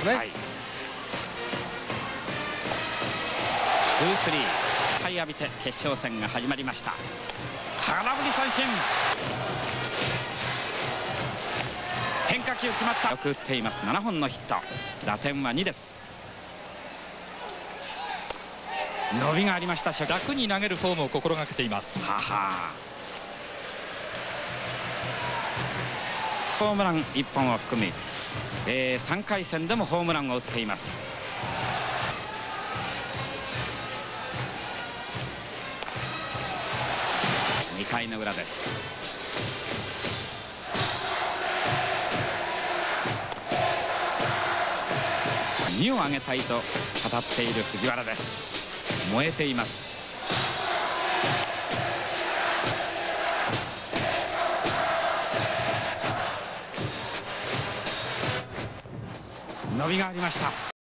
ですね、はい、ツースリー。はい浴びて決勝戦が始まりました。空振り三振。変化球決まった。よく打っています。7本のヒット。打点は2です。伸びがありました。楽に投げるフォームを心がけています。ははホームラン1本を含み、えー、3回戦でもホームランを打っています。2回の裏です。2を上げたいと語っている藤原です。燃えています。伸びがありました。